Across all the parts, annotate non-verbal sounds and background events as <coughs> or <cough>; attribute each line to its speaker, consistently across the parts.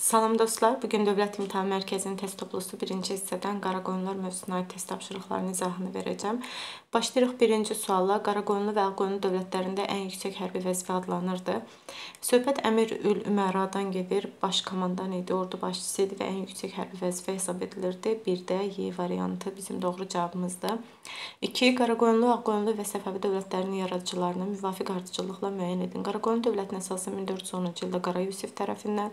Speaker 1: Salam dostlar, bu gün Dövlət İmtahan Mərkəzinin test toplusu 1-ci hissədən Qaraqoyunlar mövzusuna aid test tapşırıqlarının izahını verəcəm. Başlayırıq birinci sualla. Qaraqoyunlu və Ağqoyunlu dövlətlərində ən yüksək hərbi vəzifə adlanırdı. Söhbət Əmir Ül Üməradan gedir. Baş komandan idi, ordu başçısı idi və ən yüksək hərbi vəzifə hesab edilirdi. Bir də Y variantı bizim doğru cavabımızdır. 2. Qaraqoyunlu, Ağqoyunlu və Səfəvi dövlətlərinin yaradıcılarına müvafiq ardıcıllıqla müəyyən edin. Qaraqoyunlu dövlətinin əsası 1410-cu ildə Qara Yusif tərəfindən,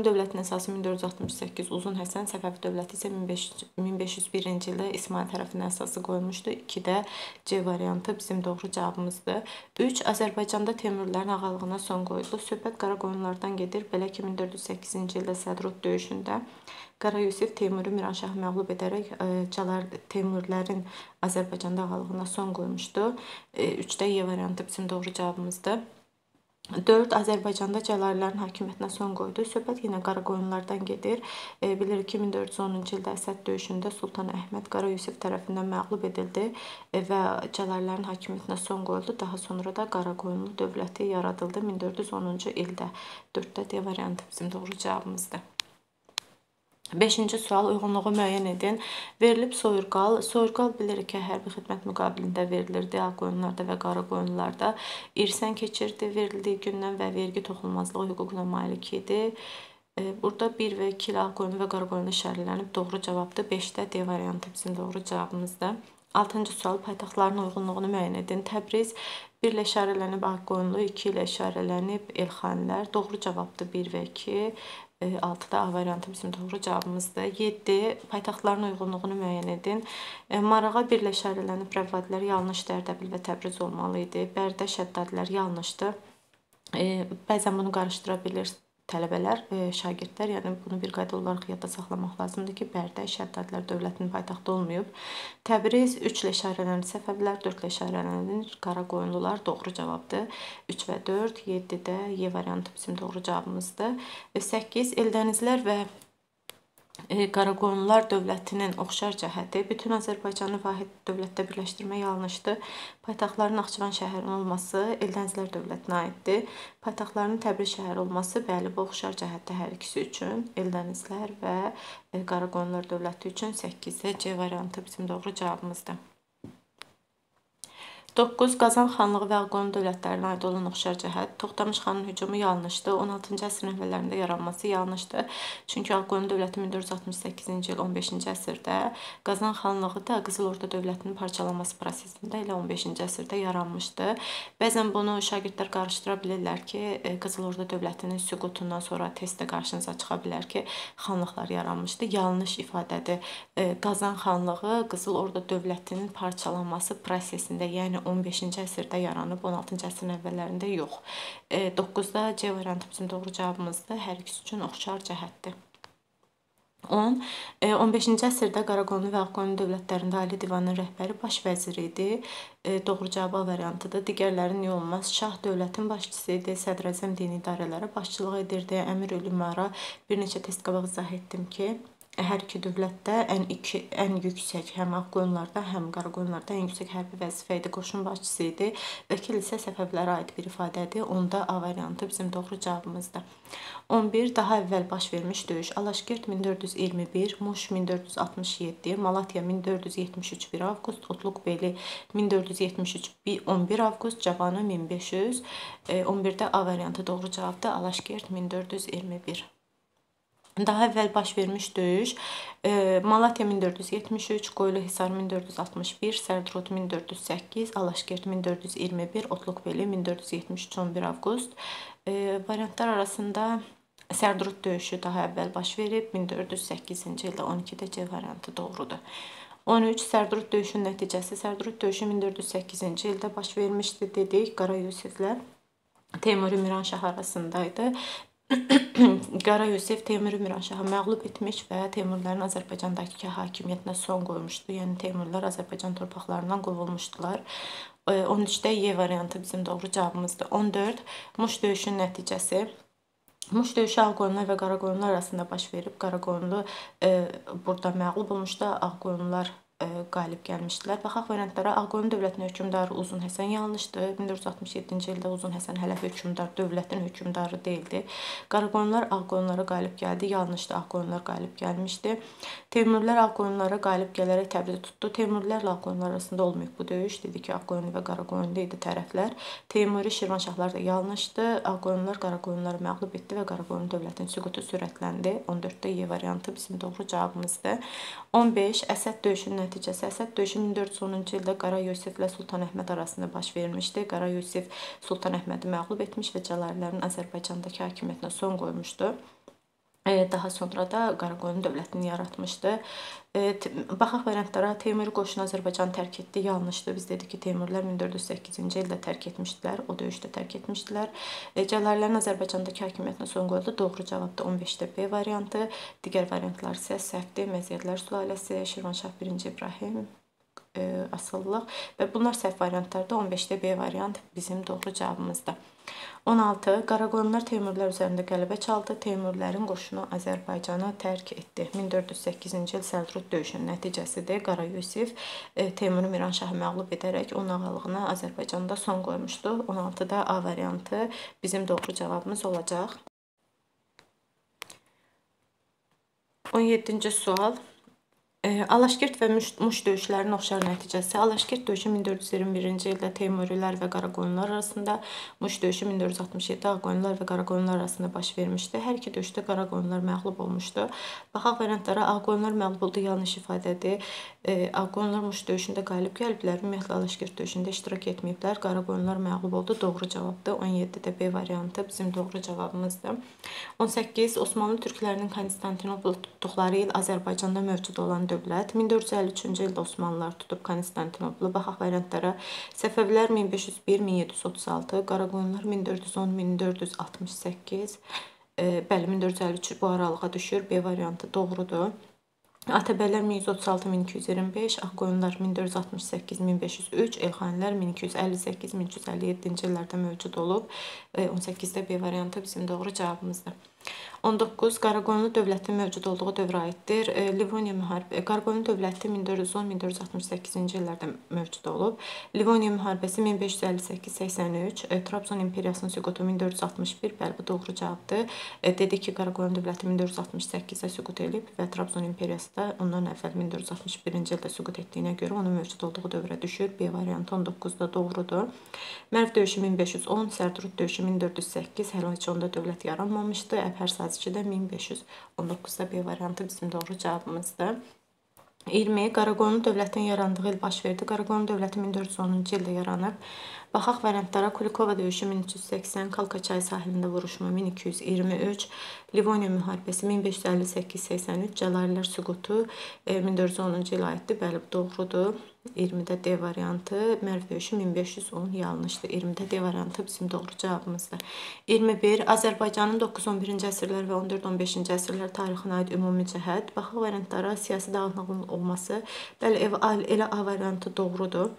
Speaker 1: Osmanlı dövlətinin əsası 1468, Uzun Həsən, Səfəvi dövləti isə 1501-ci ildə İsmayıl tərəfindən əsası qoyulmuşdu. 2-də C variantı bizim doğru cavabımızdır. 3. Azərbaycanda Teymurilərin ağalığına son qoyuldu. Söhbət Qaraqoyunlardan gedir. Belə ki, 1408-ci ildə Sədrut döyüşündə Qara Yusif Teymuri Miranşahı məğlub edərək e, Calar Teymurilərin Azərbaycanda ağalığına son qoymuşdu. 3-də E variantı bizim doğru cavabımızdır. 4. Azərbaycanda Cəlalilərin hakimiyyətinə son qoydu. Söhbət yenə Qaraqoyunlardan gedir. E, bilirik ki, 1410-cu ildə Əsəd döyüşündə Sultan Əhməd Qara Yusif tərəfindən məğlub edildi e, və Cəlalilərin hakimiyyətinə son qoyuldu. Daha sonra da Qaraqoyunlu dövləti yaradıldı 1410-cu ildə. 4-də D variantı bizim doğru cavabımızdır. Beşinci sual uyğunluğu müəyyən edin. Verilib soyurqal. Soyurqal bilirik ki, hərbi xidmət müqabilində verilirdi ağ qoyunlarda və qara qoyunlarda. İrsən keçirdi verildiyi gündən və vergi toxunulmazlığı hüququna malik idi. E, burada 1 və 2 ilə ağ qoyunu və qara qoyunu işarələnib. Doğru cavabdır. 5-də D variantı bizim doğru cavabımızdır. 6-cı sual paytaxtların uyğunluğunu müəyyən edin. Təbriz 1 ilə işarələnib ağ qoyunlu, 2 ilə işarələnib Elxanilər. Doğru cavabdır 1 və 2. 6-da A variantı bizim doğru cavabımızdır. 7. Paytaxtların uyğunluğunu müəyyən edin. E, Marağa birlə işarələnib rəvadilər yanlışdır. Ərdəbil və Təbriz olmalı idi. Bərdə şəddadilər yanlışdır. E, bəzən bunu qarışdıra bilirsiniz tələbələr, e, şagirdlər, yəni bunu bir qayda olaraq yadda saxlamaq lazımdır ki, Bərdə Şəddadilər dövlətinin paytaxtı olmayıb. Təbriz 3 ilə işarələnir, Səfəvilər 4 ilə işarələnir, Qaraqoyunlular doğru cavabdır. 3 və 4, 7-də Y variantı bizim doğru cavabımızdır. 8 Eldənizlər və E, Qaraqoyunlular dövlətinin oxşar cəhəti bütün Azərbaycanı vahid dövlətdə birləşdirmək yanlışdır. Paytaxtların Naxçıvan şəhərinin olması Eldənizlər dövlətinə aiddir. Paytaxtlarının Təbriz şəhəri olması bəli, bu oxşar cəhətdə hər ikisi üçün Eldənizlər və e, Qaraqoyunlular dövləti üçün 8-də C variantı bizim doğru cavabımızdır. 9. Qazan xanlığı və Ağqoyun dövlətlərinə aid olan oxşar cəhət. Toxtamış xanın hücumu yanlışdır. 16-cı əsrin əvvəllərində yaranması yanlışdır. Çünki Ağqoyun dövləti 1468-ci il 15-ci əsrdə, Qazan xanlığı da Qızıl Orda dövlətinin parçalanması prosesində elə 15-ci əsrdə yaranmışdı. Bəzən bunu şagirdlər qarışdıra bilirlər ki, e, Qızıl Orda dövlətinin süqutundan sonra testdə qarşınıza çıxa bilər ki, xanlıqlar yaranmışdı. Yanlış ifadədir. E, Qazan xanlığı Qızıl Orda dövlətinin parçalanması prosesində, yəni 15-ci əsrdə yaranıb, 16-cı əsrin əvvəllərində yox. 9-da e, C variantı bizim doğru cavabımızdır. Hər ikisi üçün oxşar cəhətdir. 10. 15-ci e, əsrdə Qaraqoyunlu və Ağqoyunlu dövlətlərində Ali Divanın rəhbəri baş vəzir idi. E, doğru cavab A variantıdır. Digərləri niyə olmaz? Şah dövlətin başçısı idi. Sədrəzəm dini idarələrə başçılıq edirdi. Əmir Ölümara bir neçə test qabaq izah etdim ki, hər iki dövlətdə ən iki ən yüksək həm Ağqoyunlarda, həm Qaraqoyunlarda ən yüksək hərbi vəzifə idi, qoşun başçısı idi. Vəkil isə Səfəvilərə aid bir ifadədir. Onda A variantı bizim doğru cavabımızdır. 11 daha əvvəl baş vermiş döyüş. Alaşkert 1421, Muş 1467, Malatya 1473 1 avqust, Otluqbeli 1473 11 avqust, Cavanı 1500. 11-də A variantı doğru cavabdır. Alaşkert 1421. Daha əvvəl baş vermiş döyüş e, Malatya 1473, Qoyluhisar 1461, Sərdrut 1408, Alaşkert 1421, Otluqbeli 1473 11 avqust. E, variantlar arasında Sərdrut döyüşü daha əvvəl baş verib 1408-ci ildə 12-də C variantı doğrudur. 13 Sərdrut döyüşünün nəticəsi Sərdrut döyüşü 1408-ci ildə baş vermişdi dedik. Qara Yusiflə Teymuri Miranşah arasındaydı. Qara Yusif Teymur Miranşahı məğlub etmiş və Teymurların Azərbaycandakı hakimiyyətinə son qoymuşdu. Yəni Teymurlar Azərbaycan torpaqlarından qovulmuşdular. 13-də Y variantı bizim doğru cavabımızdır. 14 Muş döyüşünün nəticəsi Muş döyüşü Ağqoyunlar və Qaraqoyunlar arasında baş verib. Qaraqoyunlu e, burada məğlub olmuşdu. Ağqoyunlar qalib gəlmişdilər. Baxaq variantlara. Ağqoyunlu dövlətinin hökmdarı Uzun Həsən yanlışdır. 1467-ci ildə Uzun Həsən hələ hökmdar, dövlətin hökmdarı deyildi. Qaraqoyunlular Ağqoyunlulara qalib gəldi. Yanlışdır. Ağqoyunlular qalib gəlmişdi. Teymurilər Ağqoyunlulara qalib gələrək Təbrizi tutdu. Teymurilərlə Ağqoyunlular arasında olmayıb bu döyüş. Dedi ki, Ağqoyunlu və Qaraqoyunlu idi tərəflər. Teymuri Şirvanşahlar da yanlışdır. Ağqoyunlular Qaraqoyunluları məğlub etdi və Qaraqoyunlu dövlətinin süqutu sürətləndi. 14-də Y variantı bizim doğru cavabımızdır. 15 Əsəd döyüşünün nəticəsi. Əsəd döyüşü 1410-cu ildə Qara Yusiflə Sultan Əhməd arasında baş vermişdi. Qara Yusif Sultan Əhmədi məğlub etmiş və Cəlalilərin Azərbaycandakı hakimiyyətinə son qoymuşdu. Daha sonra da Qaraqoyunlu dövlətini yaratmışdı. Baxaq variantlara. Teymuri qoşunu Azərbaycanı tərk etdi. Yanlışdır. Biz dedik ki, Teymurilər 1408-ci ildə tərk etmişdilər. O döyüşdə tərk etmişdilər. Cəlalilərin Azərbaycandakı hakimiyyətinə son qoyuldu. Doğru cavab da 15-də B variantı. Digər variantlar isə səhvdir. Məziyyətlər sülaləsi, Şirvanşah 1-ci İbrahim, asıllıq və bunlar səhv variantlardır. 15-də B variant bizim doğru cavabımızdır. 16. Qaraqoyunlular Teymurilər üzərində qələbə çaldı. Teymurilərin qoşunu Azərbaycanı tərk etdi. 1408-ci il Səlcuq döyüşünün nəticəsidir. Qara Yusif e, Teymuri Miranşahı məğlub edərək onun ağalığına Azərbaycanda son qoymuşdu. 16-da A variantı bizim doğru cavabımız olacaq. 17-ci sual. Alaşkert və Muş döyüşlərinin oxşar nəticəsi. Alaşkert döyüşü 1421-ci ildə Teymurilər və Qaraqoyunlular arasında, Muş döyüşü 1467-də Ağqoyunlular və Qaraqoyunlular arasında baş vermişdi. Hər iki döyüşdə Qaraqoyunlular məğlub olmuşdu. Baxaq variantlara. Ağqoyunlular məğlub oldu yanlış ifadədir. Ağqoyunlular Muş döyüşündə qalib gəliblər. Ümumiyyətlə Alaşkert döyüşündə iştirak etməyiblər. Qaraqoyunlular məğlub oldu. Doğru cavabdır. 17-də B variantı bizim doğru cavabımızdır. 18. Osmanlı türklərinin Konstantinopol tutduqları il Azərbaycanda mövcud olan dövlət 1453-cü ildə Osmanlılar tutub Konstantinopolu. Baxaq variantlara. Səfəvilər 1501-1736, Qaraqoyunlular 1410-1468. Bəli, 1453 bu aralığa düşür. B variantı doğrudur. ATB-lər 1136-1225, Ağqoyunlar 1468-1503, Elxanilər 1258-1357-ci illərdə mövcud olub. 18-də B variantı bizim doğru cavabımızdır. 19 Qaraqoyunlu dövlətinin mövcud olduğu dövrə aiddir. E, Livoniya müharibəsi e, Qaraqoyunlu dövləti 1410-1468-ci illərdə mövcud olub. Livoniya müharibəsi 1558-83, e, Trabzon imperiyasının süqutu 1461, bəli bu doğru cavabdır. Dedi ki, Qaraqoyunlu dövləti 1468-də süqut edib və Trabzon imperiyası da ondan əvvəl 1461-ci ildə süqut etdiyinə görə onun mövcud olduğu dövrə düşür. B variantı 19-da doğrudur. Mərv döyüşü 1510, Sərdrut döyüşü 1408, hələ heç onda dövlət yaranmamışdı. Əpər 132-də 1519-da B variantı bizim doğru cavabımızdır. 20. Qaraqonun dövlətinin yarandığı il baş verdi. Qaraqonun dövləti 1410-cu ildə yaranıb. Baxaq variantlara. Kulikova döyüşü 1380, Kalkaçay sahilində vuruşma 1223, Livoniya müharibəsi 1558-83, Cəlalilər süqutu 1410-cu ilə aiddir. Bəli, doğrudur. 20-də D variantı, Mərv döyüşü 1510 yanlışdır. 20-də D variantı bizim doğru cavabımızdır. 21. Azərbaycanın 9-11-ci əsrlər və 14-15-ci əsrlər tarixinə aid ümumi cəhət. Baxaq variantlara siyasi dağınıqlığın olması. Bəli, elə A variantı doğrudur.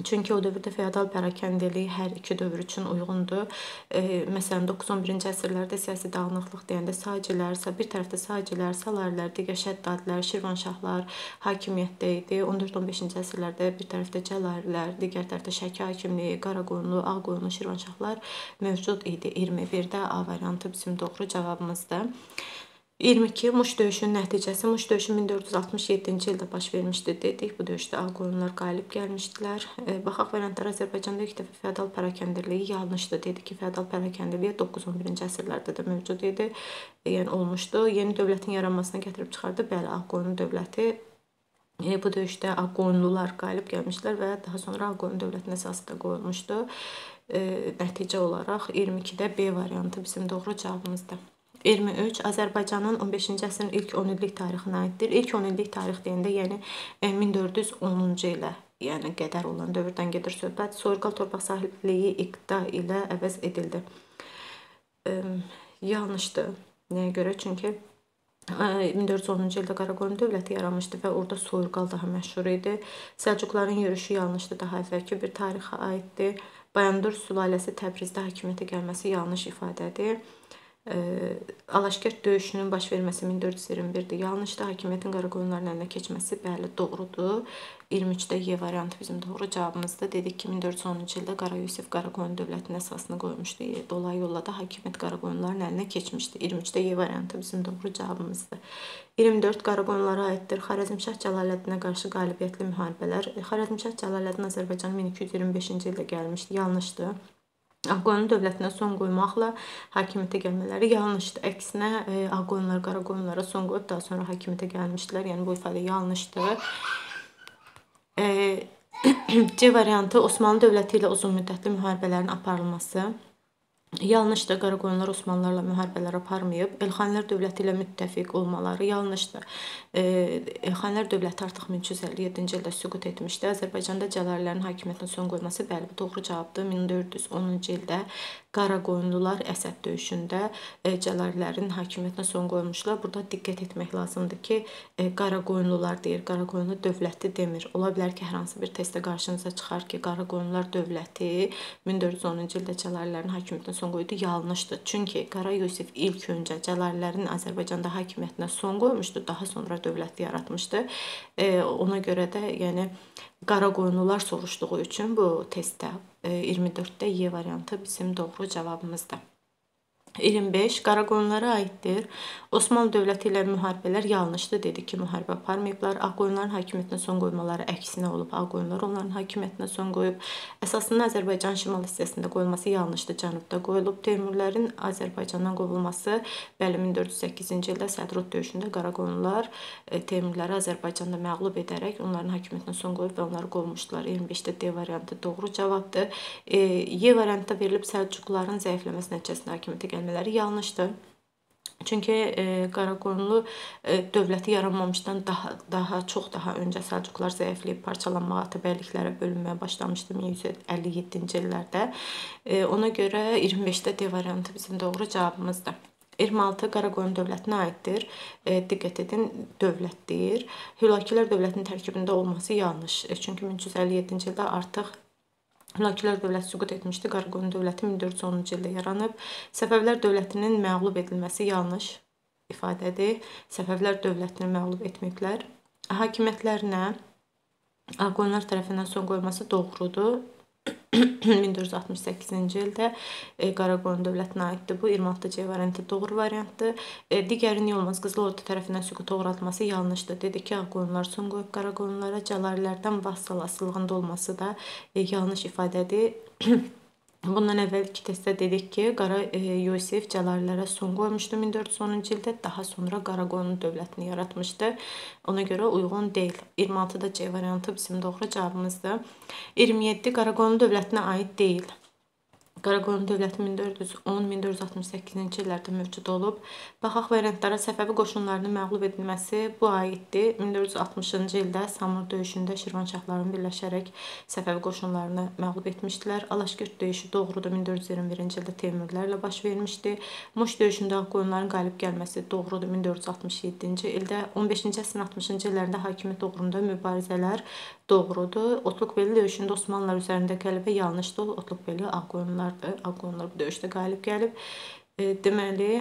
Speaker 1: Çünki o dövrdə feodal pərakəndəlik hər iki dövr üçün uyğundur. E, məsələn 9-11-ci əsrlərdə siyasi dağınıqlıq deyəndə sacilər, bir tərəfdə sacilər, salarilər, digər şəddadilər, şirvanşahlar hakimiyyətdə idi. 14-15-ci əsrlərdə bir tərəfdə cəlalilər, digər tərəfdə Şəki hakimliyi, Qaraqoyunlu, Ağqoyunlu şirvanşahlar mövcud idi. 21-də A variantı bizim doğru cavabımızdır. 22 Muş döyüşünün nəticəsi Muş döyüşü 1467-ci ildə baş vermişdi dedik. Bu döyüşdə Ağqoyunlular qalib gəlmişdilər. E, baxaq variantlar Azərbaycanda ilk dəfə feodal pərakəndəliyi yanlışdır. Dedik ki, feodal pərakəndəliyi 9-11-ci əsrlərdə də mövcud idi. E, yəni olmuşdu. Yeni dövlətin yaranmasına gətirib çıxardı. Bəli, Ağqoyunlu dövləti e, bu döyüşdə Ağqoyunlular qalib gəlmişlər və daha sonra Ağqoyunlu dövlətinin əsası da qoyulmuşdu. E, nəticə olaraq 22-də B variantı bizim doğru cavabımızdır. 23 Azərbaycanın 15-ci əsrin ilk 10 illik tarixinə aiddir. İlk 10 illik tarix deyəndə, yəni 1410-cu e, ilə, yəni qədər olan dövrdən gedir söhbət. Soyurqal torpaq sahibliyi iqta ilə əvəz edildi. E, yanlışdır. Nəyə görə? Çünki 1410-cu e, ildə Qaraqoyun dövləti yaranmışdı və orada soyurqal daha məşhur idi. Səlcuqların yürüşü yanlışdır, daha əvvəlki bir tarixə aiddir. Bayandur sülaləsi Təbrizdə hakimiyyətə gəlməsi yanlış ifadədir. Alaşkert döyüşünün baş verməsi 1421-dir. Yanlışdır. Hakimiyyətin Qaraqoyunların əlinə keçməsi bəli, doğrudur. 23-də Y variantı bizim doğru cavabımızdır. Dedik ki, 1410-cu ildə Qara Yusif Qaraqoyun dövlətinin əsasını qoymuşdu. Dolayı yolla da hakimiyyət Qaraqoyunların əlinə keçmişdi. 23-də Y variantı bizim doğru cavabımızdır. 24 Qaraqoyunlara aiddir. Xarəzmşah Cəlaləddinə qarşı qalibiyyətli müharibələr. Xarəzmşah Cəlaləddin Azərbaycana 1225-ci ildə gəlmişdi. Yanlışdır. Ağqoyunlu dövlətinə son qoymaqla hakimiyyətə gəlmələri yanlışdır. Əksinə e, Ağqoyunlar Qaraqoyunlara son qoyub daha sonra hakimiyyətə gəlmişdilər. Yəni bu ifadə yanlışdır. E, <clears throat> C variantı Osmanlı dövləti ilə uzunmüddətli müharibələrin aparılması. Yanlışdır. Qaraqoyunlar Osmanlılarla müharibələr aparmayıb. Elxanilər dövləti ilə müttəfiq olmaları yanlışdır. Elxanilər dövləti artıq 1357-ci ildə süqut etmişdi. Azərbaycanda Cəlalilərin hakimiyyətinə son qoyması bəli, bu doğru cavabdır. 1410-cu ildə Qaraqoyunlular Əsəd döyüşündə Cəlalilərin hakimiyyətinə son qoymuşlar. Burada diqqət etmək lazımdır ki, Qaraqoyunlular deyir, Qaraqoyunlu dövləti demir. Ola bilər ki, hər hansı bir testdə qarşınıza çıxar ki, Qaraqoyunlular dövləti 1410-cu ildə Cəlalilərin hakimiyyətinə son qoydu, yanlışdır. Çünki Qara Yusif ilk öncə Cəlalilərin Azərbaycanda hakimiyyətinə son qoymuşdu, daha sonra dövlət yaratmışdı. E, ona görə də, yəni qara qoyunlular soruşduğu üçün bu testdə e, 24-də Y variantı bizim doğru cavabımızdır. 25 Qaraqoyunlara aiddir. Osmanlı dövləti ilə müharibələr yanlışdır. Dedi ki, müharibə aparmayıblar. Ağqoyunların hakimiyyətinə son qoymaları əksinə olub. Ağqoyunlar onların hakimiyyətinə son qoyub. Əsasında Azərbaycan şimal hissəsində qoyulması yanlışdır. Cənubda qoyulub. Teymurlərin Azərbaycandan qovulması bəli 1408-ci ildə Sədrut döyüşündə Qaraqoyunlar e, Teymurları Azərbaycanda məğlub edərək onların hakimiyyətinə son qoyub və onları qovmuşdular. 25-də D variantı doğru cavabdır. E, variantda verilib Səlcuqların zəifləməsi nəticəsində hakimiyyətə gəlmələri yanlışdır. Çünki e, Qaraqoyunlu e, dövləti yaranmamışdan daha daha çox daha öncə Səlcuqlar zəifləyib parçalanmağa, təbəəliklərə bölünməyə başlamışdı 1157-ci illərdə. E, ona görə 25-də D variantı bizim doğru cavabımızdır. 26 Qaraqoyun dövlətinə aiddir. E, diqqət edin, dövlət deyir. Hülakilər dövlətinin tərkibində olması yanlış. E, çünki 1357-ci ildə artıq Hülakülər dövləti süqut etmişdi. Qaraqoyun dövləti 1410-cu ildə yaranıb. Səfəvilər dövlətinin məğlub edilməsi yanlış ifadədir. Səfəvilər dövlətini məğlub etməyiblər. Hakimiyyətlərinə Ağqoyunlar tərəfindən son qoyulması doğrudur. 1468-ci ildə e, Qaraqoyun dövlətinə aiddir bu. 26C variantı doğru variantdır. E, digəri niyə olmaz? Qızıl Ordu tərəfindən süquta uğradılması yanlışdır. Dedi ki, Ağqoyunlar son qoyub Qaraqoyunlara Cəlalilərdən vassal asılılığında olması da e, yanlış ifadədir. <clears throat> Bundan əvvəlki testdə dedik ki, Qara e, Yusif Cəlalilərə son qoymuşdu 1410-cu ildə, daha sonra Qaraqoyunlu dövlətini yaratmışdı. Ona görə uyğun deyil. 26-da C variantı bizim doğru cavabımızdır. 27 Qaraqoyunlu dövlətinə aid deyil. Qaraqoyun dövləti 1410-1468-ci illərdə mövcud olub. Baxaq variantlara Səfəvi qoşunlarının məğlub edilməsi bu aiddir. 1460-cı ildə Samur döyüşündə Şirvanşahların birləşərək Səfəvi qoşunlarını məğlub etmişdilər. Alaşkert döyüşü doğrudur 1421-ci ildə Teymurlərlə baş vermişdi. Muş döyüşündə Ağqoyunların qalib gəlməsi doğrudur 1467-ci ildə. 15-ci əsrin 60-cı illərində hakimiyyət uğrunda mübarizələr doğrudur. Otluqbeli döyüşündə Osmanlılar üzərində qələbə yanlışdır. Otluqbeli Ağqoyunlardır. Ağqoyunlar bu döyüşdə qalib gəlib. E, deməli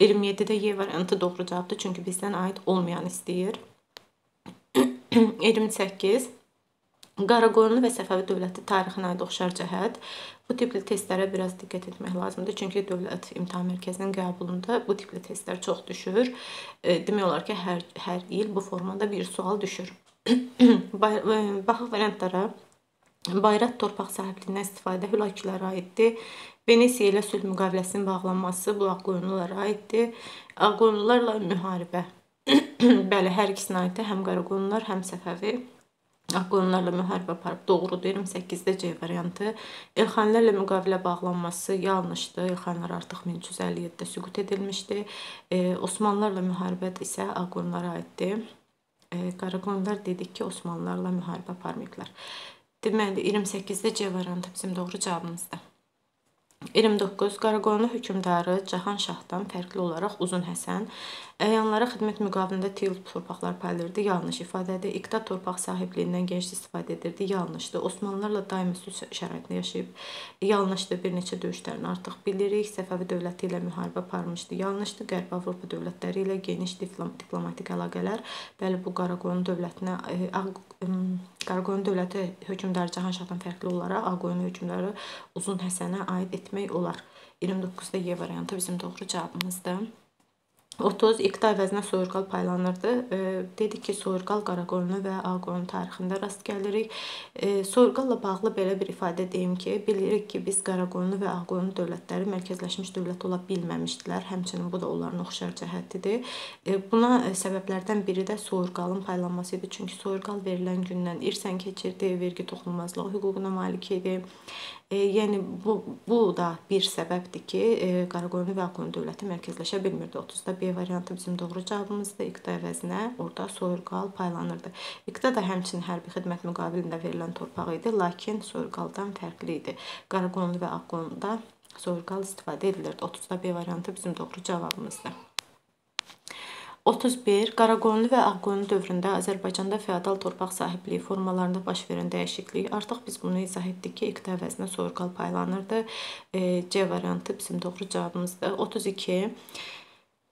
Speaker 1: 27-də Y variantı doğru cavabdır. Çünki bizdən aid olmayan istəyir. <clears throat> 28 Qaraqoyunlu və Səfəvi dövləti tarixinə aid oxşar cəhət. Bu tipli testlərə biraz diqqət etmək lazımdır. Çünki Dövlət İmtahan Mərkəzinin qəbulunda bu tipli testlər çox düşür. E, demək olar ki, hər hər il bu formada bir sual düşür. <coughs> Baxaq variantlara. Bayraq torpaq sahibliyindən istifadə hülakilərə aiddir. Venesiya ilə sülh müqaviləsinin bağlanması bu Ağqoyunlulara aiddir. Ağqoyunlularla müharibə. <coughs> Bəli, hər ikisinə aiddir. Həm Qaraqoyunlular, həm Səfəvi. Ağqoyunlarla müharibə aparıb. Doğrudur. 28-də C variantı. Elxanilərlə müqavilə bağlanması yanlışdır. Elxanilər artıq 1357-də süqut edilmişdi. E, Osmanlılarla müharibə isə Ağqoyunlara aiddir. Qaraqoyunlar dedik ki, Osmanlılarla müharibə aparmayıblar. Deməli 28-də C variantı bizim doğru cavabımızdır. 29. Qaraqoyunlu hökmdarı Cahan Şahdan fərqli olaraq Uzun Həsən əyanlara xidmət müqabilində til torpaqlar paylayırdı. Yanlış ifadədir. İqta torpaq sahibliyindən geniş istifadə edirdi. Yanlışdır. Osmanlılarla daimi sülh şəraitində yaşayıb. Yanlışdır. Bir neçə döyüşlərini artıq bilirik. Səfəvi dövləti ilə müharibə aparmışdı. Yanlışdır. Qərbi Avropa dövlətləri ilə geniş diplomatik əlaqələr. Bəli, bu Qaraqoyun dövlətinə e, Qaraqoyun dövləti hökmdarı Cahan Şahdan fərqli olaraq Ağqoyun hökmdarı Uzun Həsənə aid etmək olar. 29-da Y variantı bizim doğru cavabımızdır. 30 iqta əvəzinə soyurqal paylanırdı. E, dedik ki, soyurqal Qaraqoyunlu və Ağqoyun tarixində rast gəlirik. E, soyurqalla bağlı belə bir ifadə deyim ki, bilirik ki, biz Qaraqoyunlu və Ağqoyunlu dövlətləri mərkəzləşmiş dövlət ola bilməmişdilər. Həmçinin bu da onların oxşar cəhətidir. E, buna səbəblərdən biri də soyurqalın paylanması idi. Çünki soyurqal verilən gündən irsən keçirdi, vergi toxunulmazlığı hüququna malik idi. E, yəni bu bu da bir səbəbdir ki, e, Qaraqoyunlu və Ağqoyunlu dövləti mərkəzləşə bilmirdi. 30-da B variantı bizim doğru cavabımızdır. İqta əvəzinə orada soyurqal paylanırdı. İqta da həmçinin hərbi xidmət müqabilində verilən torpaq idi, lakin soyurqaldan fərqli idi. Qaraqoyunlu və Ağqoyunluda soyurqal istifadə edilirdi. 30-da B variantı bizim doğru cavabımızdır. 31. Qaraqoyunlu və Ağqoyunlu dövründə Azərbaycanda feodal torpaq sahibliyi formalarında baş verən dəyişiklik. Artıq biz bunu izah etdik ki, iqta əvəzinə soyurqal paylanırdı. E, C variantı bizim doğru cavabımızdır. 32.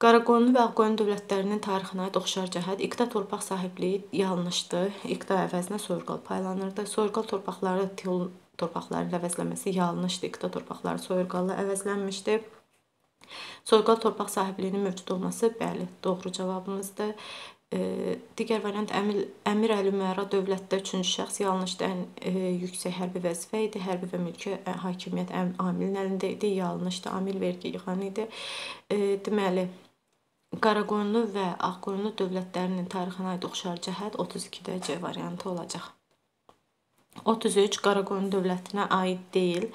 Speaker 1: Qaraqoyunlu və Ağqoyunlu dövlətlərinin tarixinə oxşar cəhət iqta torpaq sahibliyi yanlışdır. İqta əvəzinə soyurqal paylanırdı. Soyurqal torpaqları til torpaqların əvəzlənməsi yanlışdır. İqta torpaqları soyurqalla əvəzlənmişdir. Soyqal torpaq sahibliyinin mövcud olması, bəli, doğru cavabımızdır. E, digər variant əmir, əmir əl-ümara dövlətdə üçüncü şəxs yanlışdır. Ən e, yüksək hərbi vəzifə idi. Hərbi və mülki e, hakimiyyət amilin əlində idi. Yanlışdır. Amil vergi yığan idi. E, deməli, Qaraqoyunlu və Ağqoyunlu dövlətlərinin tarixinə aid oxşar cəhət 32-də C variantı olacaq. 33 Qaraqoyun dövlətinə aid deyil.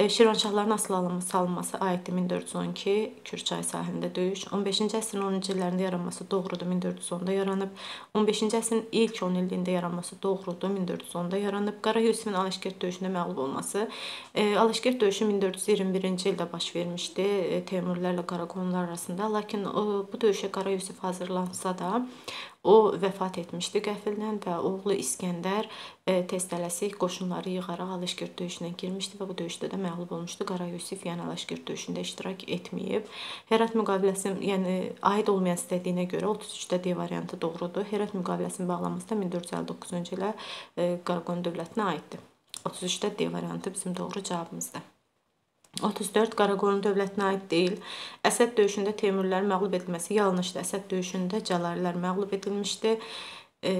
Speaker 1: E, Şirvanşahların asılı alınması aiddir 1412 Kürçay sahilində döyüş. 15-ci əsrin 10-cu illərində yaranması doğrudur 1410-da yaranıb. 15-ci əsrin ilk 10 illiyində yaranması doğrudur 1410-da yaranıb. Qara Yusifin Alışkert döyüşündə məğlub olması. E, Alışkert döyüşü 1421-ci ildə baş vermişdi e, Teymurlərlə Qaraqoyunlar arasında. Lakin bu döyüşə Qara Yusif hazırlansa da O vəfat etmişdi qəfildən və oğlu İskəndər e, tez tələsik qoşunları yığaraq Alışkert döyüşünə girmişdi və bu döyüşdə də məğlub olmuşdu. Qara Yusif yəni Alışkert döyüşündə iştirak etməyib. Herat müqaviləsi yəni aid olmayan istədiyinə görə 33-də D variantı doğrudur. Herat müqaviləsinin bağlanması da 1459-cu ilə e, Qaraqoyun dövlətinə aiddir. 33-də D variantı bizim doğru cavabımızdır. 34 Qaraqoyun dövlətinə aid deyil. Əsəd döyüşündə Teymurlərin məğlub edilməsi yanlışdır. Əsəd döyüşündə Cəlalilər məğlub edilmişdi. E,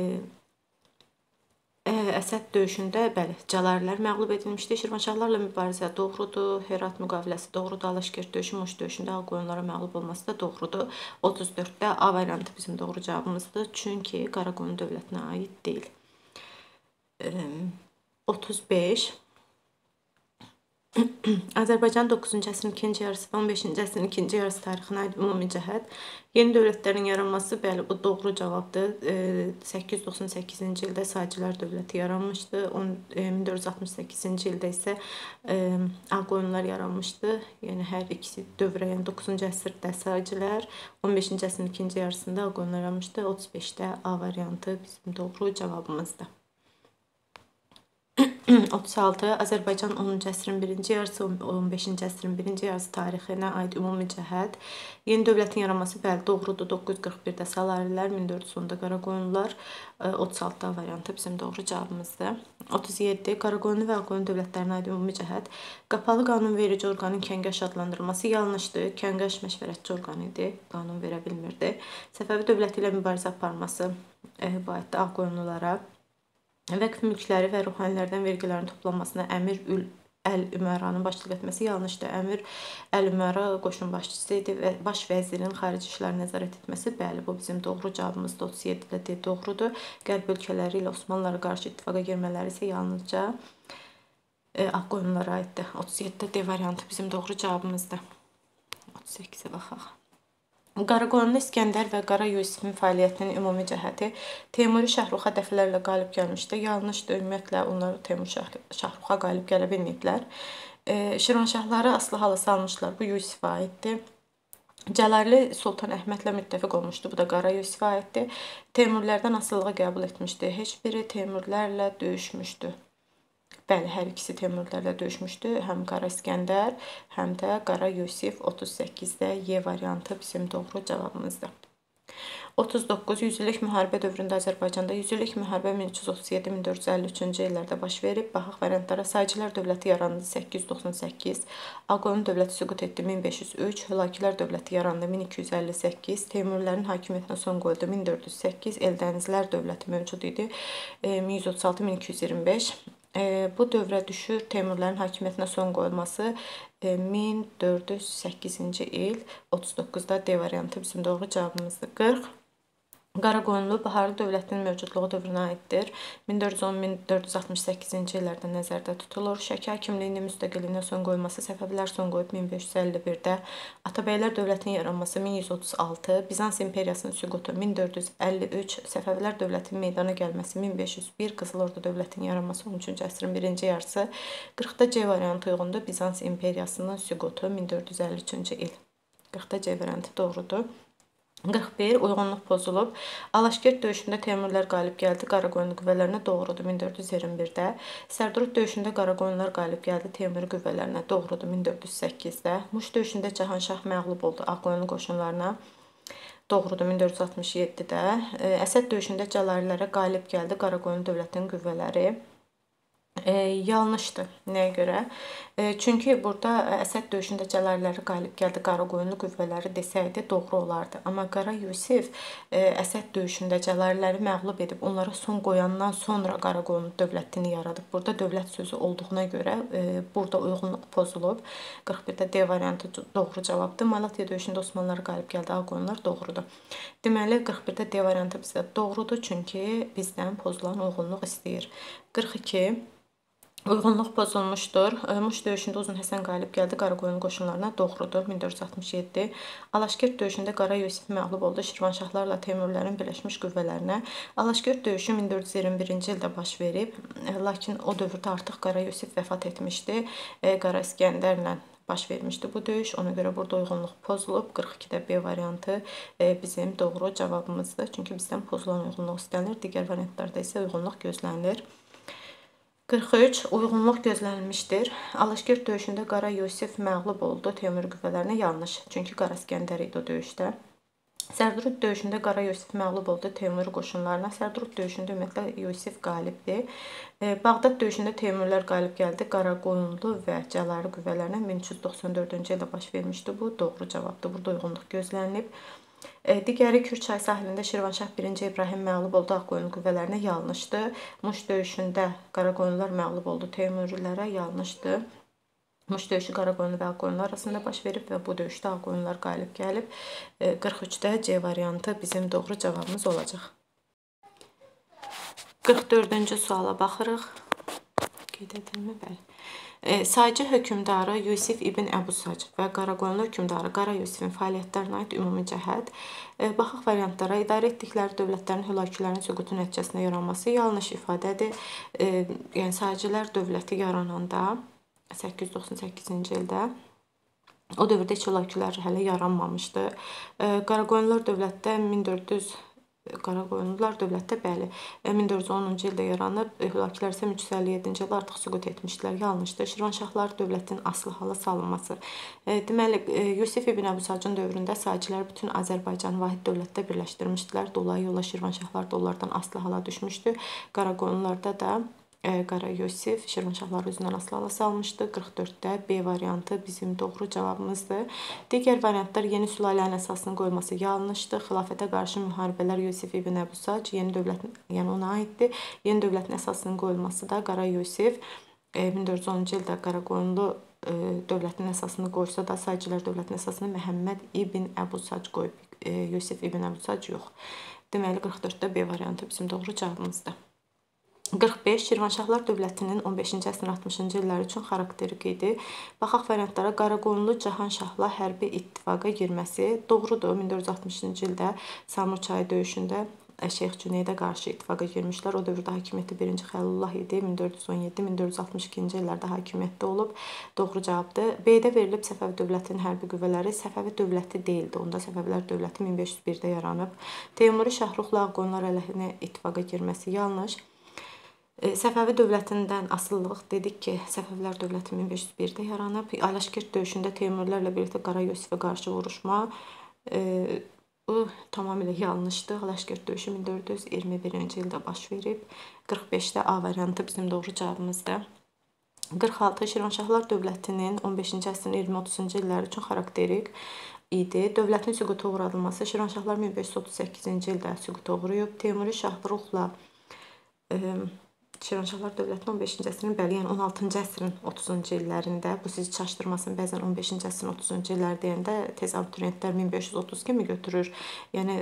Speaker 1: e, Əsəd döyüşündə bəli, Cəlalilər məğlub edilmişdi. Şirvanşahlarla mübarizə doğrudur. Herat müqaviləsi doğrudur. Alaşkert döyüşü, Muş döyüşündə Ağqoyunlara məğlub olması da doğrudur. 34-də A variantı bizim doğru cavabımızdır. Çünki Qaraqoyun dövlətinə aid deyil. E, 35 Azərbaycan 9-cu əsrin ikinci yarısı və 15-ci əsrin ikinci yarısı tarixinə aid ümumi cəhət. Yeni dövlətlərin yaranması, bəli, bu doğru cavabdır. 898-ci ildə Sacilər dövləti yaranmışdı. 1468-ci ildə isə Ağqoyunlar yaranmışdı. Yəni hər ikisi dövrə, yəni 9-cu əsrdə Sacilər, 15-ci əsrin ikinci yarısında Ağqoyunlar yaranmışdı. 35-də A variantı bizim doğru cavabımızdır. <clears throat> 36 Azərbaycan 10-cu əsrin 1-ci yarısı, 15-ci əsrin 1-ci yarısı tarixinə aid ümumi cəhət. Yeni dövlətin yaranması bəli doğrudur. 941-də Salarilər, 1410-da Qaraqoyunlular, 36-da variantı bizim doğru cavabımızdır. 37 Qaraqoyunlu və Ağqoyun dövlətlərinə aid ümumi cəhət. Qapalı qanunverici orqanın kəngəş adlandırılması yanlışdır. Kəngəş məşvərətçi orqan idi, qanun verə bilmirdi. Səfəvi dövləti ilə mübarizə aparması bu aiddir Ağqoyunlulara. Vəqf mülkləri və ruhanilərdən vergilərin toplanmasına əmir ül Əl-Üməranın başçılıq etməsi yanlışdır. Əmir Əl-Ümara qoşun başçısı idi və baş vəzirin xarici işləri nəzarət etməsi bəli, bu bizim doğru cavabımızdır. 37-də D doğrudur. Qərb ölkələri ilə Osmanlılara qarşı ittifaqa girmələri isə yalnızca e, Ağqoyunlara aiddir. 37-də D variantı bizim doğru cavabımızdır. 38-ə baxaq. Qaraqoyunlu İskəndər və Qara Yusifin fəaliyyətinin ümumi cəhəti Teymuri Şahruxa dəfələrlə qalib gəlmişdi. Yanlışdır, ümumiyyətlə onlar Teymur Şahruxa qalib gələ bilməyiblər. Şirvanşahları asılı hala salmışlar. Bu Yusifə aiddir. Cəlalli Sultan Əhmədlə müttəfiq olmuşdu. Bu da Qara Yusifə aiddir. Teymurlərdən asılılığı qəbul etmişdi. Heç biri Teymurlərlə döyüşmüşdü. Bəli, hər ikisi Teymurlərlə döyüşmüşdü. Həm Qara İskəndər, həm də Qara Yusif 38-də Y variantı bizim doğru cavabımızdır. 39 yüzillik müharibə dövründə Azərbaycanda yüzillik müharibə 1337-1453-cü illərdə baş verib. Baxaq variantlara. Saycılar dövləti yarandı 898, Ağqoyun dövləti süqut etdi 1503, Hülakilər dövləti yarandı 1258, Teymurilərin hakimiyyətinə son qoyuldu 1408, Eldənizlər dövləti mövcud idi 1136-1225. Bu dövrə düşür Teymurlərin hakimiyyətinə son qoyulması 1408-ci il 39-da D variantı bizim doğru cavabımızdır. 40 Qaraqoyunlu Baharlı dövlətinin mövcudluğu dövrünə aiddir. 1410-1468-ci illərdə nəzərdə tutulur. Şəki hakimliyinin müstəqilliyinə son qoyulması Səfəvilər son qoyub 1551-də, Atabəylər dövlətinin yaranması 1136, Bizans imperiyasının süqutu 1453, Səfəvilər dövlətinin meydana gəlməsi 1501, Qızıl Ordu dövlətinin yaranması 13-cü əsrin birinci yarısı, 40-da C variantı uyğundur. Bizans imperiyasının süqutu 1453-cü il. 40-da C variantı doğrudur. 41 uyğunluq pozulub. Alaşkert döyüşündə Teymurlər qalib gəldi, Qaraqoyunlu qüvvələrinə doğrudur 1421-də. Sərdurud döyüşündə Qaraqoyunlular qalib gəldi, Teymuri qüvvələrinə doğrudur 1408-də. Muş döyüşündə Cahanşah məğlub oldu Ağqoyunlu qoşunlarına. Doğrudur 1467-də. Əsəd döyüşündə Cəlalilərə qalib gəldi Qaraqoyunlu dövlətinin qüvvələri e, yanlışdır. Nəyə görə? Çünki burada Əsəd döyüşündə Cəlaliləri qalib gəldi, Qaraqoyunlu qüvvələri desəydi doğru olardı. Amma Qara Yusif Əsəd döyüşündə Cəlaliləri məğlub edib onlara son qoyandan sonra Qaraqoyunlu dövlətini yaradıb. Burada dövlət sözü olduğuna görə burada uyğunluq pozulub. 41-də D variantı doğru cavabdır. Malatya döyüşündə Osmanlılar qalib gəldi, Ağqoyunlular doğrudur. Deməli 41-də D variantı bizdə doğrudur, çünki bizdən pozulan uyğunluq istəyir. 42 Uyğunluq pozulmuşdur. Muş döyüşündə Uzun Həsən qalib gəldi Qaraqoyun qoşunlarına. Doğrudur. 1467. Alaşkert döyüşündə Qara Yusif məğlub oldu Şirvanşahlarla Teymurlərin birləşmiş qüvvələrinə. Alaşkert döyüşü 1421-ci ildə baş verib, lakin o dövrdə artıq Qara Yusif vəfat etmişdi. Qara İskəndərlə baş vermişdi bu döyüş. Ona görə burada uyğunluq pozulub. 42-də B variantı bizim doğru cavabımızdır. Çünki bizdən pozulan uyğunluq istənilir. Digər variantlarda isə uyğunluq gözlənilir. 43 uyğunluq gözlənilmişdir. Alışgert döyüşündə Qara Yusif məğlub oldu Teymur qüvvələrinə yanlış. Çünki Qara İskəndər idi o döyüşdə. Sərdurud döyüşündə Qara Yusif məğlub oldu Teymur qoşunlarına. Sərdurud döyüşündə ümumiyyətlə Yusif qalibdir. E, Bağdad döyüşündə Teymurlər qalib gəldi. Qaraqoyunlu və Cəlali qüvvələrinə 1394-cü ildə baş vermişdi. Bu doğru cavabdır. Burada uyğunluq gözlənilib. E, digəri Kürçay sahilində Şirvanşah 1-ci İbrahim məğlub oldu Ağqoyunlu qüvvələrinə yanlışdı. Muş döyüşündə Qaraqoyunlular məğlub oldu Teymurilərə yanlışdı. Muş döyüşü Qaraqoyunlu və Ağqoyunlu arasında baş verib və bu döyüşdə Ağqoyunlular qalib gəlib. 43-də e, C variantı bizim doğru cavabımız olacaq. 44-cü suala baxırıq. Qeyd edilmə, bəli. E, Saycı hökmdarı Yusif ibn Əbu Sac və Qaraqoyunlu hökmdarı Qara Yusifin fəaliyyətlərinə aid ümumi cəhət. E, baxaq variantlara. İdarə etdikləri dövlətlərin hülakülərinin süqutu nəticəsində yaranması yanlış ifadədir. E, yəni Saycılar dövləti yarananda 898-ci ildə o dövrdə heç hülakülər hələ yaranmamışdı. Qaraqoyunlular dövlətdə 1400 Qaraqoyunlular dövlətdə bəli 1410-cu ildə yaranır. Hülakilər isə 1357-ci ildə artıq süqut etmişdilər. Yanlışdır. Şirvanşahlar dövlətinin asılı hala salınması. Deməli Yusif ibn Əbu Sacın dövründə sacilər bütün Azərbaycanı vahid dövlətdə birləşdirmişdilər. Dolayı yolla Şirvanşahlar da onlardan asılı hala düşmüşdü. Qaraqoyunlularda da Qara Yusif Şirvanşahları özündən asılı salmışdı. 44-də B variantı bizim doğru cavabımızdır. Digər variantlar yeni sülalənin əsasını qoyması yanlışdır. Xilafətə qarşı müharibələr Yusif ibn Əbu Sac yeni dövlət, yəni ona aiddir. Yeni dövlətin əsasının qoyulması da Qara Yusif 1410-cu ildə Qaraqoyunlu dövlətin əsasını qoysa da Sacilər dövlətinin əsasını Məhəmməd ibn Əbu Sac qoyub. Yusif ibn Əbu Sac yox. Deməli 44-də B variantı bizim doğru cavabımızdır. 45 Şirvanşahlar dövlətinin 15-ci əsrin 60-cı illəri üçün xarakteri qeydi. Baxaq variantlara Qaraqoyunlu Cahanşahla hərbi ittifaqa girməsi doğrudur. 1460-cı ildə Samur çayı döyüşündə Şeyx Cüneydə qarşı ittifaqa girmişlər. O dövrdə hakimiyyəti 1-ci Xəlilullah idi. 1417-1462-ci illərdə hakimiyyətdə olub. Doğru cavabdır. B-də verilib Səfəvi dövlətinin hərbi qüvvələri Səfəvi dövləti deyildi. Onda Səfəvilər dövləti 1501-də yaranıb. Teymuri Şahruxla Ağqoyunlar əleyhinə ittifaqa girməsi yanlış. E, Səfəvi dövlətindən asıllıq dedik ki, Səfəvilər dövləti 1501-də yaranıb. Alaşkert döyüşündə Teymurlərlə birlikdə Qara Yusifə qarşı vuruşma e, Bu tamamilə yanlışdır. Alaşkert döyüşü 1421-ci ildə baş verib. 45-də A variantı bizim doğru cavabımızdır. 46 Şirvanşahlar dövlətinin 15-ci əsrin 20-30-cu illəri üçün xarakterik idi. Dövlətin süquta uğradılması Şirvanşahlar 1538-ci ildə süquta uğrayıb. Teymuri Şahruxla Şirvanşahlar dövlətinin 15-ci əsrin bəli, yəni 16-cı əsrin 30-cu illərində bu sizi çaşdırmasın. Bəzən 15-ci əsrin 30-cu illər deyəndə tez abituriyentlər 1530 kimi götürür. Yəni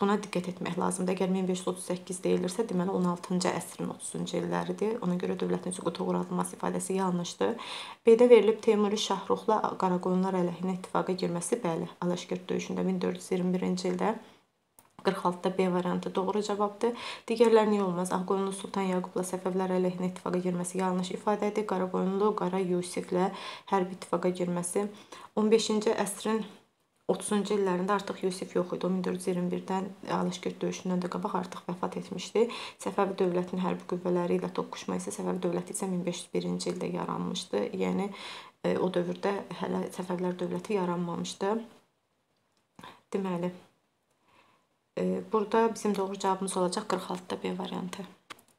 Speaker 1: buna diqqət etmək lazımdır. Əgər 1538 deyilirsə, deməli 16-cı əsrin 30-cu illəridir. Ona görə dövlətin süquta uğradılması ifadəsi yanlışdır. B-də verilib Teymuri Şahruxla Qaraqoyunlar əleyhinə ittifaqa girməsi, bəli, Alaşkert döyüşündə 1421-ci ildə 46-da B variantı doğru cavabdır. Digərləri niyə olmaz? Ağqoyunlu Sultan Yaqubla Səfəvilər əleyhinə ittifaqa girməsi yanlış ifadədir. Qaraqoyunlu Qara Yusiflə hərbi ittifaqa girməsi 15-ci əsrin 30-cu illərində artıq Yusif yox idi. O 1421-dən Alışgöt döyüşündən də qabaq artıq vəfat etmişdi. Səfəvi dövlətinin hərbi qüvvələri ilə toqquşma isə Səfəvi dövləti isə 1501-ci ildə yaranmışdı. Yəni e, o dövrdə hələ Səfəvilər dövləti yaranmamışdı. Deməli, Burada bizim doğru cavabımız olacaq 46-da B variantı.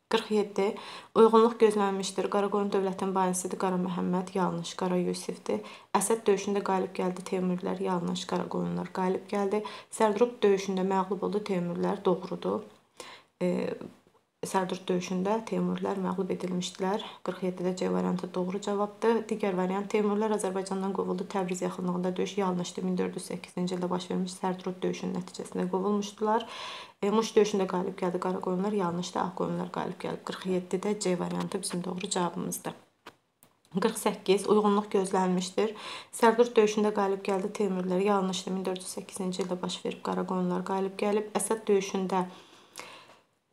Speaker 1: 47. Uyğunluq gözlənilmişdir. Qaraqoyun dövlətinin banisidir Qara Məhəmməd, yanlış. Qara Yusifdir. Əsəd döyüşündə qalib gəldi Teymurilər, yanlış. Qaraqoyunlar qalib gəldi. Sərdurub döyüşündə məğlub oldu Teymurlər, doğrudur. Sərdurd döyüşündə Teymurilər məğlub edilmişdilər. 47-də C variantı doğru cavabdır. Digər variant Teymurlər Azərbaycandan qovuldu. Təbriz yaxınlığında döyüş yanlışdır. 1408-ci ildə baş vermiş Sərdurd döyüşünün nəticəsində qovulmuşdular. E, Muş döyüşündə qalib gəldi Qaraqoyunlar, yanlışdır. Ağqoyunlar qalib gəlib. 47-də C variantı bizim doğru cavabımızdır. 48 uyğunluq gözlənilmişdir. Sərdurd döyüşündə qalib gəldi Teymurlər, yanlışdır. 1408-ci ildə baş verib Qaraqoyunlar qalib gəlib. Əsəd döyüşündə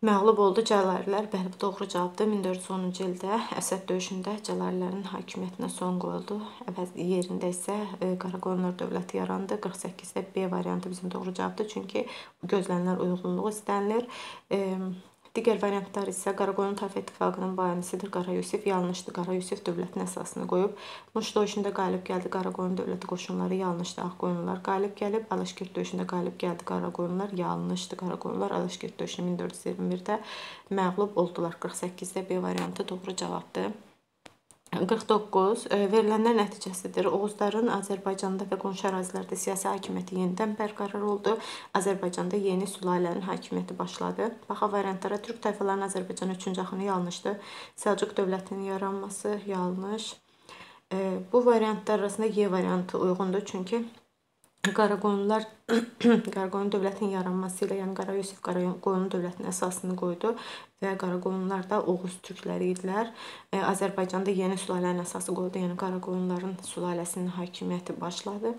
Speaker 1: Məğlub oldu Cəlalilər. Bəli, bu doğru cavabdır. 1410-cu ildə Əsəd döyüşündə Cəlalilərin hakimiyyətinə son qoyuldu. Əvəz yerində isə e, Qaraqoyunlar dövləti yarandı. 48-də B variantı bizim doğru cavabdır. Çünki gözlənilən uyğunluq istənilir. E, Digər variantlar isə Qaraqoyun Tayfa İttifaqının banisidir Qara Yusif. Yanlışdır. Qara Yusif dövlətin əsasını qoyub. Muş döyüşündə qalib gəldi Qaraqoyun dövləti qoşunları. Yanlışdır. Ağqoyunlular qalib gəlib. Alaşkert döyüşündə qalib gəldi Qaraqoyunlular. Yanlışdır. Qaraqoyunlular Alaşkert döyüşündə 1421-də məğlub oldular. 48-də B variantı doğru cavabdır. 49 e, verilənlər nəticəsidir. Oğuzların Azərbaycanda və qonşu ərazilərdə siyasi hakimiyyəti yenidən bərqərar oldu. Azərbaycanda yeni sülalənin hakimiyyəti başladı. Baxa variantlara Türk tayfalarının Azərbaycana üçüncü axını yanlışdır. Səlcuq dövlətinin yaranması yanlış. E, bu variantlar arasında Y variantı uyğundur. Çünki Qaraqoyunlular <clears throat> Qaraqoyun dövlətinin yaranması ilə, yəni Qara Yusif Qaraqoyun dövlətinin əsasını qoydu və Qaraqoyunlular da Oğuz türkləri idilər. E, Azərbaycanda yeni sülalənin əsası qoyuldu, yəni Qaraqoyunların sülaləsinin hakimiyyəti başladı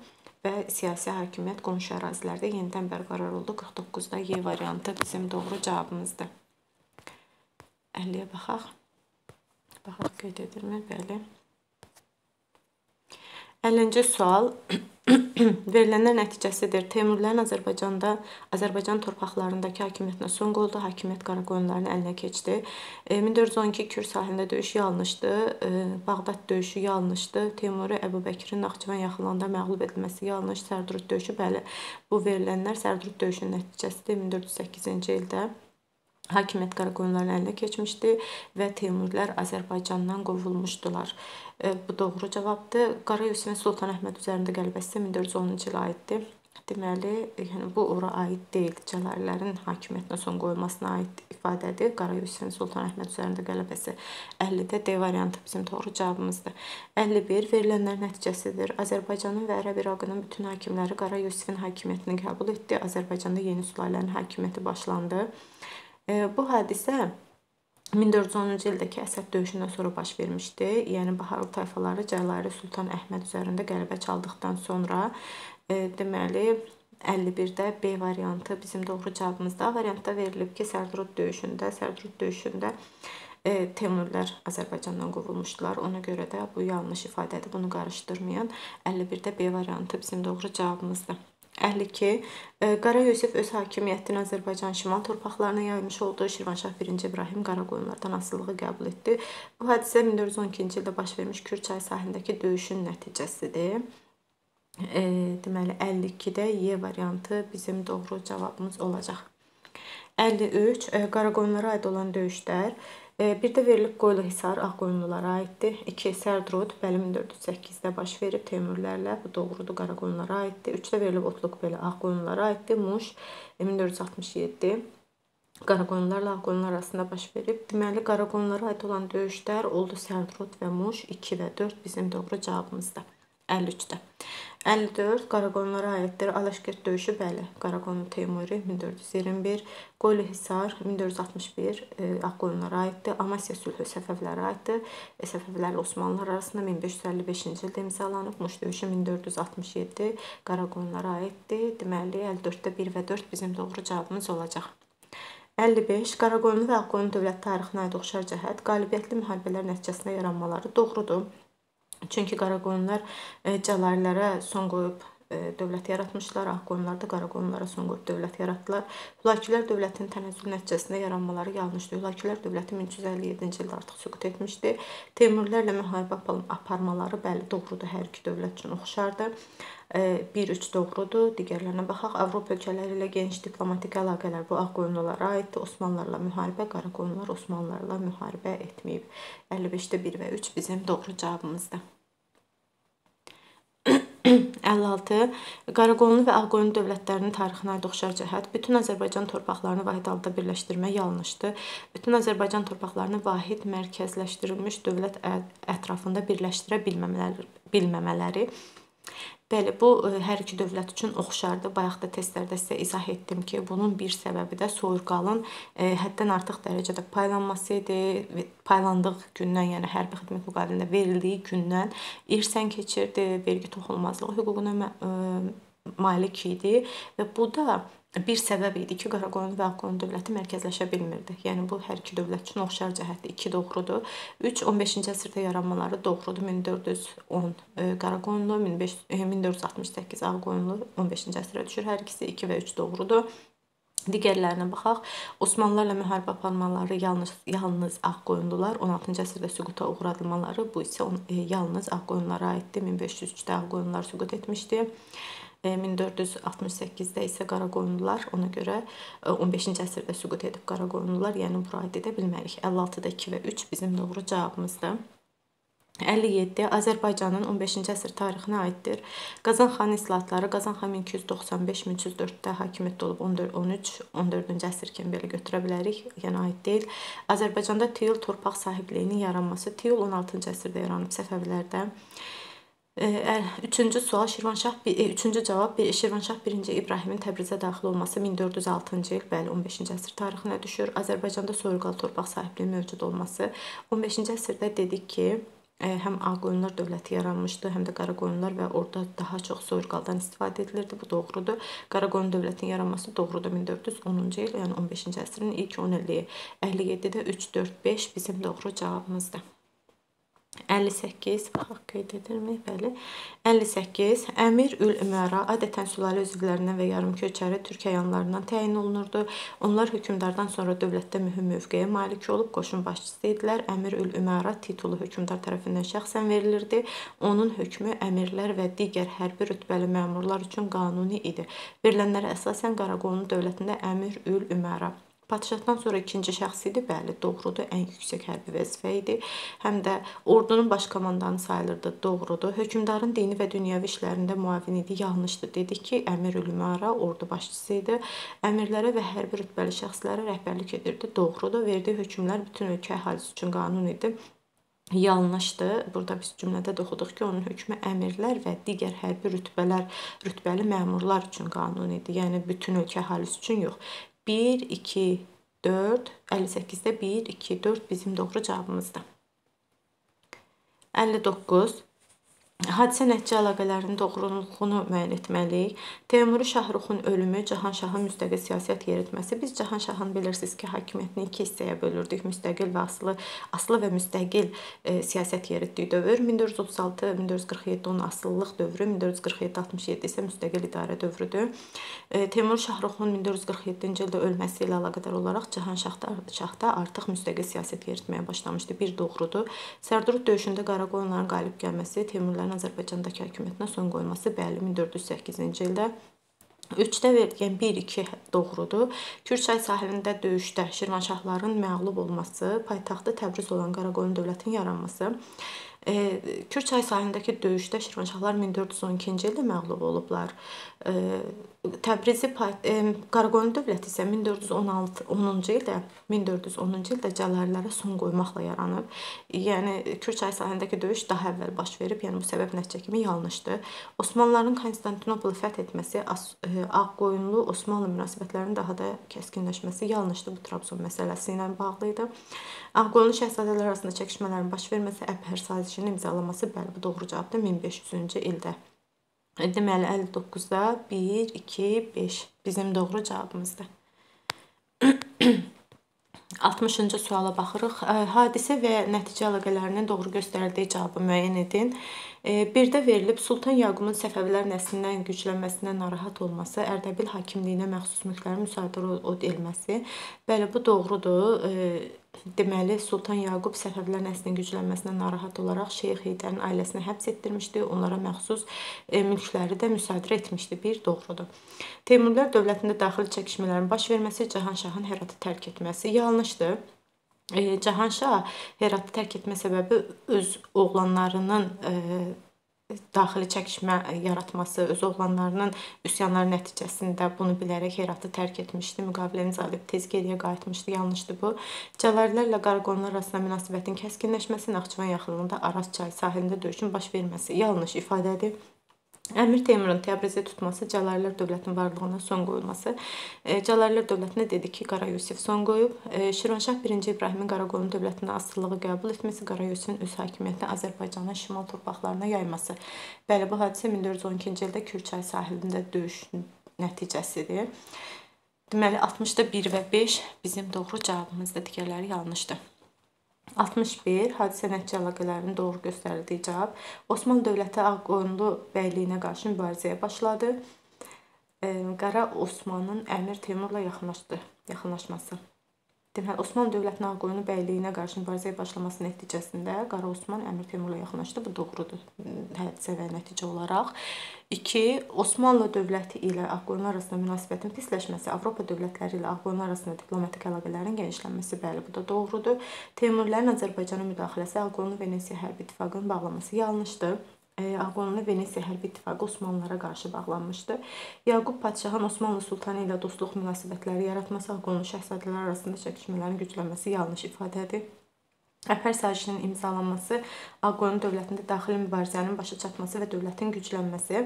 Speaker 1: və siyasi hakimiyyət qonşu ərazilərdə yenidən bərqərar oldu. 49-da Y variantı bizim doğru cavabımızdır. 50-yə baxaq. Baxaq qeyd edirmi? Bəli. 50-ci sual <clears throat> <clears throat> verilənlər nəticəsidir. Teymurlərin Azərbaycanda, Azərbaycan torpaqlarındakı hakimiyyətinə son qoyuldu. Hakimiyyət Qaraqoyunların əlinə keçdi. 1412 Kür sahilində döyüş yanlışdı. Bağdad döyüşü yanlışdı. Teymuri Əbubəkirin Naxçıvan yaxınlığında məğlub edilməsi yanlış. Sərdurud döyüşü bəli. Bu verilənlər Sərdurud döyüşünün nəticəsidir 1408-ci ildə. Hakimiyyət Qaraqoyunların əlinə keçmişdi və Teymurilər Azərbaycandan qovulmuşdular. E, bu doğru cavabdır. Qara Yusifin Sultan Əhməd üzərində qələbəsi 1410-cu ilə aiddir. Deməli, yəni bu ora aid deyil. Cəlalilərin hakimiyyətinə son qoyulmasına aid ifadədir. Qara Yusifin Sultan Əhməd üzərində qələbəsi 50-də D variantı bizim doğru cavabımızdır. 51 verilənlər nəticəsidir. Azərbaycanın və Ərəb İraqının bütün hakimləri Qara Yusifin hakimiyyətini qəbul etdi. Azərbaycanda yeni sülalənin hakimiyyəti başlandı. Bu hadisə 1410-cu ildəki Əsəd döyüşündən sonra baş vermişdi. Yəni Baharlı tayfaları Cəlali Sultan Əhməd üzərində qələbə çaldıqdan sonra e, deməli 51-də B variantı bizim doğru cavabımızdır. A variantda verilib ki, Sərdurud döyüşündə, Sərdurud döyüşündə e, Teymurlər Azərbaycandan qovulmuşdular. Ona görə də bu yanlış ifadədir. Bunu qarışdırmayın. 51-də B variantı bizim doğru cavabımızdır. 52. E, Qara Yusif öz hakimiyyətini Azərbaycan şimal torpaqlarına yaymış oldu. Şirvanşah 1-ci İbrahim Qaraqoyunlardan asılılığı qəbul etdi. Bu hadisə 1412-ci ildə baş vermiş Kür çayı sahilindəki döyüşün nəticəsidir. E, deməli 52-də Y variantı bizim doğru cavabımız olacaq. 53. E, Qaraqoyunlara aid olan döyüşlər bir də verilib Qoyluhisar Ağqoyunlulara aiddir. 2. Sərdrud bəli 1408-də baş verib Teymurlərlə. Bu doğrudur, Qaraqoyunlara aiddir. 3-də verilib Otluq belə Ağqoyunlulara aiddir. Muş 1467 Qaraqoyunlarla Ağqoyunlar arasında baş verib. Deməli, Qaraqoyunlara aid olan döyüşlər oldu Sərdrud və Muş 2 və 4 bizim doğru cavabımızdır. 53-də. 54 Qaraqoyunlara aiddir. Alaşkert döyüşü bəli. Qaraqoyunlu Teymuri 1421, Qoylu Hisar 1461 e, Ağqoyunlara aiddir. Amasya sülhü Səfəvlərə aiddir. E, Səfəvlərlə Osmanlılar arasında 1555-ci ildə imzalanıb. Muş döyüşü 1467 Qaraqoyunlara aiddir. Deməli 54-də 1 və 4 bizim doğru cavabımız olacaq. 55 Qaraqoyunlu və Ağqoyun dövlət tarixinə aid oxşar cəhət qalibiyyətli müharibələr nəticəsində yaranmaları doğrudur. Çünki Qaraqoyunlar e, Cəlalilərə son qoyub e, dövlət yaratmışlar. Ağqoyunlar da Qaraqoyunlara son qoyub dövlət yaratdılar. Hülakülər dövlətinin tənəzzül nəticəsində yaranmaları yanlışdır. Hülakülər dövləti 1357-ci ildə artıq süqut etmişdi. Teymurlərlə müharibə aparmaları bəli doğrudur. Hər iki dövlət üçün oxşardır. 1-3 doğrudur. Digərlərinə baxaq. Avropa ölkələri ilə geniş diplomatik əlaqələr bu Ağqoyunlulara aiddir. Osmanlılarla müharibə, Qaraqoyunlular Osmanlılarla müharibə etməyib. 55-də 1 və 3 bizim doğru cavabımızdır. 56. Qaraqoyunlu və Ağqoyunlu dövlətlərinin tarixinə aid cəhət bütün Azərbaycan torpaqlarını vahid halda birləşdirmək yanlışdır. Bütün Azərbaycan torpaqlarını vahid mərkəzləşdirilmiş dövlət ətrafında birləşdirə bilməmələri, bilməmələri Bəli, bu e, hər iki dövlət üçün oxşardır. Bayaq da testlərdə sizə izah etdim ki, bunun bir səbəbi də soyurqalın e, həddən artıq dərəcədə paylanması idi. Paylandığı gündən, yəni hərbi xidmət müqabilində verildiyi gündən irsən keçirdi, vergi toxunulmazlığı hüququna e, malik idi və bu da bir səbəb idi ki, Qaraqoyun və Ağqoyun dövləti mərkəzləşə bilmirdi. Yəni bu hər iki dövlət üçün oxşar cəhətdir. 2 doğrudur. 3 15-ci əsrdə yaranmaları doğrudur. 1410 e, Qaraqoyunlu, 1468 e, Ağqoyunlu 15-ci əsrə düşür. Hər ikisi 2 və 3 doğrudur. Digərlərinə baxaq. Osmanlılarla müharibə aparmaları yalnız yalnız Ağqoyunlular 16-cı əsrdə süquta uğradılmaları bu isə e, yalnız Ağqoyunlara aiddir. 1503-də Ağqoyunlular süqut etmişdi. 1468-də isə Qaraqoyunlular, ona görə 15-ci e, əsrdə süqut edib Qaraqoyunlular, yəni bura aid edə bilmərik. 56-da 2 və 3 bizim doğru cavabımızdır. 57 Azərbaycanın 15-ci əsr tarixinə aiddir. Qazan xan islahatları Qazan xan 1295-1304-də hakimiyyətdə olub 13-14-cü əsr kimi belə götürə bilərik. Yəni aid deyil. Azərbaycanda tiyul torpaq sahibliyinin yaranması tiyul 16-cı əsrdə yaranıb Səfəvilərdə. Üçüncü sual Şirvanşah üçüncü cavab Şirvanşah 1-ci İbrahimin Təbrizə daxil olması 1406-cı il, bəli 15-ci əsr tarixinə düşür. Azərbaycanda soyurqal torpaq sahibliyi mövcud olması 15-ci əsrdə dedik ki, həm Ağqoyunlar dövləti yaranmışdı, həm də Qaraqoyunlar və orada daha çox soyurqaldan istifadə edilirdi. Bu doğrudur. Qaraqoyun dövlətinin yaranması doğrudur 1410-cu il, yəni 15-ci əsrin ilk 10 illiyi. 57-də 3 4 5 bizim doğru cavabımızdır. 58 baxaq qeyd edilmi? Bəli. 58 Əmir ül Ümara adətən sülalə üzvlərindən və yarımköçəri türk əyanlarından təyin olunurdu. Onlar hökmdardan sonra dövlətdə mühüm mövqeyə malik olub qoşun başçısı idilər. Əmir ül Ümara titulu hökmdar tərəfindən şəxsən verilirdi. Onun hökmü əmirlər və digər hərbi rütbəli məmurlar üçün qanuni idi. Verilənlərə əsasən Qaraqoyunlu dövlətində Əmir ül Ümara Padşahdan sonra ikinci şəxs idi. Bəli, doğrudur. Ən yüksək hərbi vəzifə idi. Həm də ordunun baş komandanı sayılırdı. Doğrudur. Hökmdarın dini və dünyəvi işlərində müavin idi. Yanlışdır. Dedik ki, Əmir Ülümara ordu başçısı idi. Əmirlərə və hərbi rütbəli şəxslərə rəhbərlik edirdi. Doğrudur. Verdiyi hökmlər bütün ölkə əhalisi üçün qanun idi yanlışdır. Burada biz cümlədə də oxuduq ki, onun hökmü əmirlər və digər hərbi rütbələr, rütbəli məmurlar üçün qanun idi. Yəni bütün ölkə əhalisi üçün yox. 1, 2, 4, 58-də 1, 2, 4 bizim doğru cavabımızdır. 59. Hadisə nəticə əlaqələrinin doğruluğunu müəyyən etməliyik. Teymuri Şahruxun ölümü, Cahanşahın müstəqil siyasət yeritməsi. Biz Cahanşahın bilirsiniz ki, hakimiyyətini iki hissəyə bölürdük. Müstəqil və asılı, asılı və müstəqil e, siyasət yeritdiyi dövr 1436-1447 onun asılılıq dövrü, 1447-67 isə müstəqil idarə dövrüdür. E, Teymur Şahruxun 1447-ci ildə ölməsi ilə əlaqədar olaraq Cahanşahda şahda artıq müstəqil siyasət yeritməyə başlamışdı. Bir doğrudur. Sərdurud döyüşündə Qaraqoyunların qalib gəlməsi Teymurların Ermənilərin Azərbaycandakı hakimiyyətinə son qoyulması bəli 1408-ci ildə 3-də yəni 1-2 doğrudur. Kürçay sahilində döyüşdə Şirvanşahların məğlub olması, paytaxtı Təbriz olan Qaraqoyun dövlətinin yaranması Kürçay sahilindəki döyüşdə Şirvanşahlar 1412-ci ildə məğlub olublar. Təbrizi Qaraqoyun dövləti isə 1416 10-cu ildə 1410-cu ildə Cəlalilərə son qoymaqla yaranıb. Yəni Kürçay sahilindəki döyüş daha əvvəl baş verib. Yəni bu səbəb nəticə kimi yanlışdır. Osmanlıların Konstantinopolu fəth etməsi Ağqoyunlu Osmanlı münasibətlərinin daha da kəskinləşməsi yanlışdır. Bu Trabzon məsələsi ilə bağlı idi. Ağqoyunlu şahzadələr arasında çəkişmələrin baş verməsi, Əbhər sazişinin imzalaması bəli bu doğru cavabdır 1500-cü ildə. Deməli 59-da 1, 2, 5 bizim doğru cavabımızdır. <clears throat> 60-cı suala baxırıq. Hadisə və nəticə əlaqələrinin doğru göstərildiyi cavabı müəyyən edin. Birdə verilib Sultan Yaqubun Səfəvilər nəslindən güclənməsindən narahat olması, Ərdəbil hakimliyinə məxsus mülklərin müsadirə edilməsi. Bəli, bu doğrudur. Deməli, Sultan Yaqub Səfəvilər nəslinin güclənməsindən narahat olaraq Şeyx Heydərin ailəsinə həbs etdirmişdi. Onlara məxsus mülkləri də müsadirə etmişdi. Bir doğrudur. Teymurilər dövlətində daxili çəkişmələrin baş verməsi, Cahanşahın Həratı tərk etməsi yanlışdır. Cahanşah Heratı tərk etmə səbəbi öz oğlanlarının daxili çəkişmə yaratması, öz oğlanlarının üsyanları nəticəsində bunu bilərək Heratı tərk etmişdi. Müqavilənin zalib tez geriyə qayıtmışdı. Yanlışdır bu. Cəlalilərlə Qaraqoyunlar arasında münasibətin kəskinləşməsi, Naxçıvan yaxınlığında Araz çayı sahilində döyüşün baş verməsi yanlış ifadədir. Əmir Teymurun Təbrizi tutması, Cəlalilər dövlətinin varlığına son qoyulması. E, Cəlalilər dövlətinə dedi ki, Qara Yusif son qoyub. E, Şirvanşah 1-ci İbrahimin Qaraqoyun dövlətinə asılılığı qəbul etməsi, Qara Yusifin öz hakimiyyətini Azərbaycanın şimal torpaqlarına yayması. Bəli, bu hadisə 1412-ci ildə Kürçay sahilində döyüş nəticəsidir. Deməli 60-da 1 və 5 bizim doğru cavabımızdır. Digərləri yanlışdır. 61. Hadisə nəticə əlaqələrinin doğru göstərildiyi cavab. Osmanlı dövləti Ağqoyunlu bəyliyinə qarşı mübarizəyə başladı. Qara Osmanın Əmir Teymurla yaxınlaşdı, yaxınlaşması. Deməli, Osmanlı dövlətinin Ağqoyunlu bəyliyinə qarşı mübarizəyə başlaması nəticəsində Qara Osman Əmir Teymurla yaxınlaşdı. Bu doğrudur hədisə və nəticə olaraq. 2. Osmanlı dövləti ilə Ağqoyunlu arasında münasibətin pisləşməsi, Avropa dövlətləri ilə Ağqoyunlu arasında diplomatik əlaqələrin genişlənməsi, bəli, bu da doğrudur. Teymurilərin Azərbaycana müdaxiləsi, Ağqoyunlu Venesiya hərbi ittifaqının bağlanması yanlışdır. Ağqoyunlu Venesiya hərbi ittifaqı Osmanlılara qarşı bağlanmışdı. Yaqub padşahın Osmanlı sultanı ilə dostluq münasibətləri yaratması, Ağqoyunlu şahzadələr arasında çəkişmələrin güclənməsi yanlış ifadədir. Əhər sazişinin imzalanması, Ağqoyunlu dövlətində daxili mübarizənin başa çatması və dövlətin güclənməsi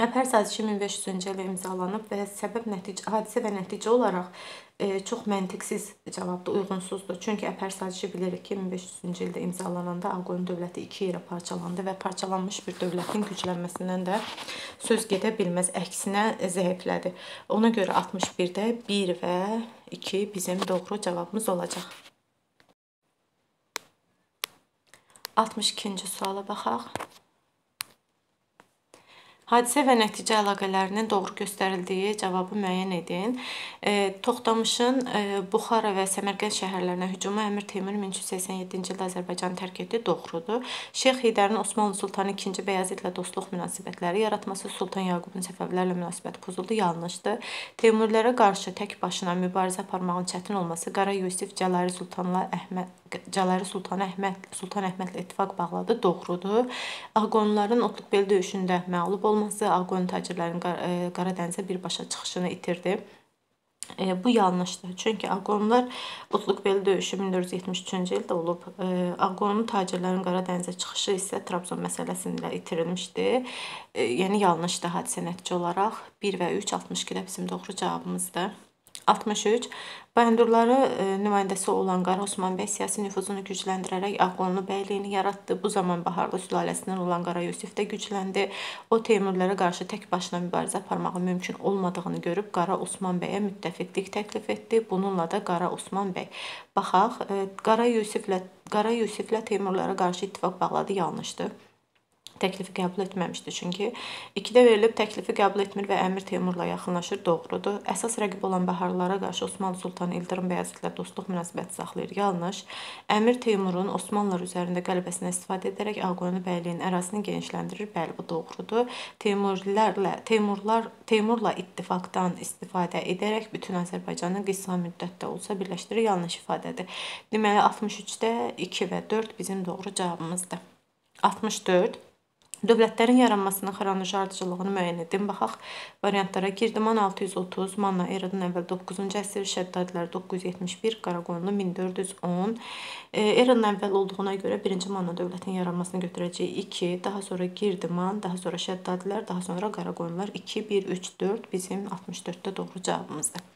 Speaker 1: Əpər sazişi 1500-cü ildə imzalanıb və səbəb nəticə hadisə və nəticə olaraq e, çox məntiqsiz cavabdır, uyğunsuzdur. Çünki Əpər sazişi bilirik ki, 1500-cü ildə imzalananda Ağqoyun dövləti iki yerə parçalandı və parçalanmış bir dövlətin güclənməsindən də söz gedə bilməz, əksinə zəiflədi. Ona görə 61-də 1 və 2 bizim doğru cavabımız olacaq. 62-ci suala baxaq. Hadisə və nəticə əlaqələrinin doğru göstərildiyi cavabı müəyyən edin. E, Toxtamışın e, Buxara və Səmərqənd şəhərlərinə hücumu Əmir Teymur 1387-ci ildə Azərbaycanı tərk etdi. Doğrudur. Şeyx Heydərin Osmanlı Sultanı II Bəyazitlə dostluq münasibətləri yaratması, Sultan Yaqubun Səfəvilərlə münasibəti pozuldu. Yanlışdır. Teymurilərə qarşı tək başına mübarizə aparmağın çətin olması, Qara Yusif Cəlaliri Sultanla Əhməd Cəlaliri Sultanı Əhməd Sultan Əhmədlə ittifaq bağladı. Doğrudur. Ağqoyunluların Otluqbel döyüşündə məğlub olması Ağqoyun tacirlərinin e, Qara dənizə birbaşa çıxışını itirdi. E, bu yanlışdır. Çünki Ağqoyunlar Otluqbeli döyüşü 1473-cü ildə olub. E, Ağqoyunlu tacirlərin Qara dənizə çıxışı isə Trabzon məsələsində itirilmişdi. Yəni yanlışdır hadisə nəticə olaraq. 1 və 3 62-də bizim doğru cavabımızdır. 63. Bayandurları e, nümayəndəsi olan Qara Osman bəy siyasi nüfuzunu gücləndirərək Ağqonlu bəyliyini yaratdı. Bu zaman Baharlı sülaləsindən olan Qara Yusif də gücləndi. O Teymurlara qarşı tək başına mübarizə aparmağı mümkün olmadığını görüb Qara Osman bəyə müttəfiqlik təklif etdi. Bununla da Qara Osman bəy baxaq, e, Qara Yusiflə Qara Yusiflə Teymurlara qarşı ittifaq bağladı, yanlışdır təklifi qəbul etməmişdi. Çünki 2-də verilib təklifi qəbul etmir və Əmir Teymurla yaxınlaşır, doğrudur. Əsas rəqib olan Baharlara qarşı Osmanlı Sultanı İldırım Bəyazitlə dostluq münasibəti saxlayır, yanlış. Əmir Teymurun Osmanlılar üzərində qələbəsindən istifadə edərək Ağqoyunlu bəyliyinin ərazisini genişləndirir, bəli bu doğrudur. Teymurilərlə, Teymurlar Teymurla ittifaqdan istifadə edərək bütün Azərbaycanı qısa müddətdə olsa birləşdirir, yanlış ifadədir. Deməli 63-də 2 və 4 bizim doğru cavabımızdır. 64 Dövlətlərin yaranmasının xronoloji ardıcıllığını müəyyən edin. Baxaq variantlara. Girdiman 630, Manna eradan əvvəl 9-cu əsr, Şəddadilər 971, Qaraqoyunlu 1410. E, eradan əvvəl olduğuna görə 1-ci Manna dövlətinin yaranmasını götürəcəyi 2, daha sonra Girdiman, daha sonra Şəddadilər, daha sonra Qaraqoyunlar 2, 1, 3, 4 bizim 64-də doğru cavabımızdır.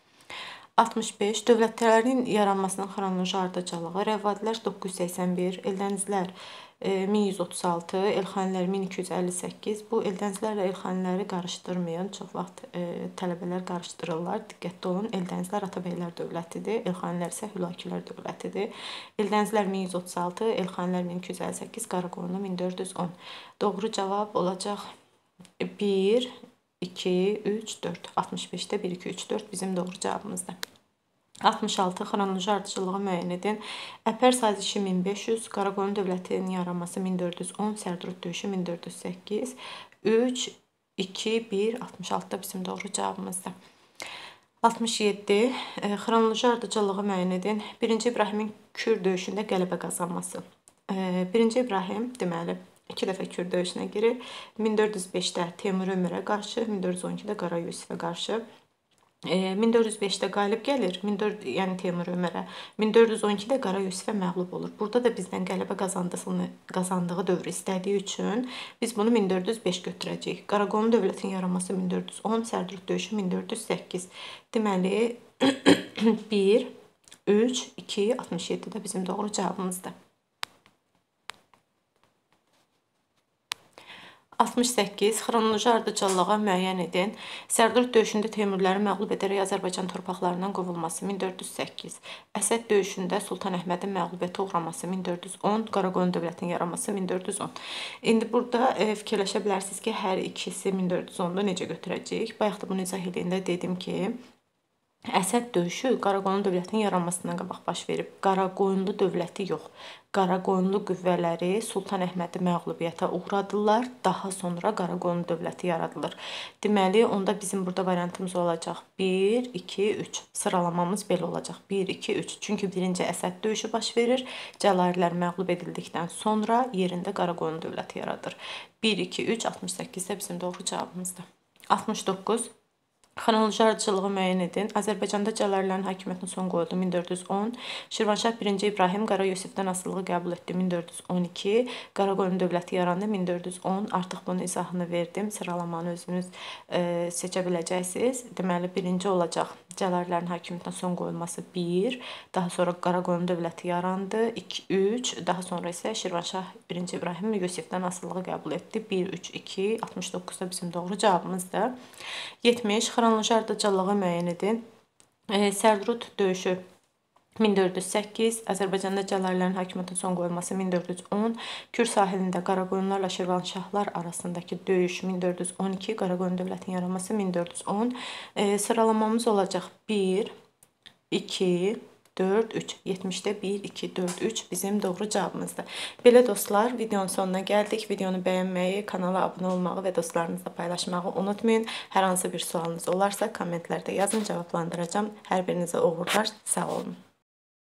Speaker 1: 65. Dövlətlərin yaranmasının xronoloji ardıcıllığı Rəvadilər 981, Eldənizlər 1136, Elxanilər 1258. Bu Eldənizlərlə Elxaniləri qarışdırmayın. Çox vaxt e, tələbələr qarışdırırlar. Diqqətli olun. Eldənizlər Atabəylər dövlətidir, Elxanilər isə Hülakilər dövlətidir. Eldənizlər 1136, Elxanilər 1258, Qaraqoyunlu 1410. Doğru cavab olacaq 1 2 3 4. 65-də 1 2 3 4 bizim doğru cavabımızdır. 66 xronoloji ardıcıllığı müəyyən edin. Əpər sazişi 1500, Qaraqoyun dövlətinin yaranması 1410, Sərdurud döyüşü 1408, 3 2 1 66 da bizim doğru cavabımızdır. 67 xronoloji ardıcıllığı müəyyən edin. 1-ci İbrahimin Kür döyüşündə qələbə qazanması. 1-ci İbrahim deməli 2 dəfə Kür döyüşünə girir. 1405-də Teymur Ömürə qarşı, 1412-də Qara Yusifə qarşı 1405-də qalib gəlir, 1400, yəni Teymur Ömərə. 1412-də Qara Yusifə məğlub olur. Burada da bizdən qələbə qazandığını qazandığı dövrü istədiyi üçün biz bunu 1405 götürəcəyik. Qaraqoyun dövlətinin yaranması 1410, Sərdurud döyüşü 1408. Deməli 1 3 2 67 də bizim doğru cavabımızdır. 68. Xronoloji ardıcıllığa müəyyən edin. Sərdar döyüşündə Teymurləri məğlub edərək Azərbaycan torpaqlarından qovulması 1408. Əsəd döyüşündə Sultan Əhmədin məğlubiyyətə uğraması 1410. Qaraqoyun dövlətinin yaranması 1410. İndi burada e, fikirləşə bilərsiniz ki, hər ikisi 1410-da necə götürəcəyik? Bayaq da bunu izah edəndə dedim ki, Əsəd döyüşü Qaraqoyunlu dövlətinin yaranmasından qabaq baş verib. Qaraqoyunlu dövləti yox, Qaraqoyunlu qüvvələri Sultan Əhmədi məğlubiyyətə uğradılar. Daha sonra Qaraqoyunlu dövləti yaradılır. Deməli, onda bizim burada variantımız olacaq 1 2 3. Sıralamamız belə olacaq. 1 2 3. Çünki birinci Əsəd döyüşü baş verir. Cəlalilər məğlub edildikdən sonra yerində Qaraqoyunlu dövləti yaradır. 1 2 3 68 də bizim doğru cavabımızdır. 69 Xronoloji ardıcılığı müəyyən edin. Azərbaycanda Cəlallərin hakimiyyətinə son qoyuldu 1410. Şirvanşah 1-ci İbrahim Qara Yusifdən asılılığı qəbul etdi 1412. Qaraqoyun dövləti yarandı 1410. Artıq bunun izahını verdim. Sıralamanı özünüz e, seçə biləcəksiniz. Deməli, birinci olacaq Cəlallərin hakimiyyətinə son qoyulması 1, daha sonra Qaraqoyun dövləti yarandı 2 3, daha sonra isə Şirvanşah 1-ci İbrahim Yusifdən asılılığı qəbul etdi 1 3 2 69 da bizim doğru cavabımızdır. 70 xronoloji ardıcıllığı müəyyən edin. E, Sərdurud döyüşü 1408, Azərbaycanda Cəlallərin hakimiyyətinə son qoyulması 1410, Kür sahilində Qaraqoyunlarla Şirvanşahlar arasındakı döyüş 1412, Qaraqoyun dövlətinin yaranması 1410. E, sıralamamız olacaq 1 2 4, 3. 70-də 1, 2, 4, 3 bizim doğru cavabımızdır. Belə dostlar, videonun sonuna gəldik. Videonu bəyənməyi, kanala abunə olmağı və dostlarınızla paylaşmağı unutmayın. Hər hansı bir sualınız olarsa kommentlərdə yazın, cavablandıracağam. Hər birinizə uğurlar. Sağ olun.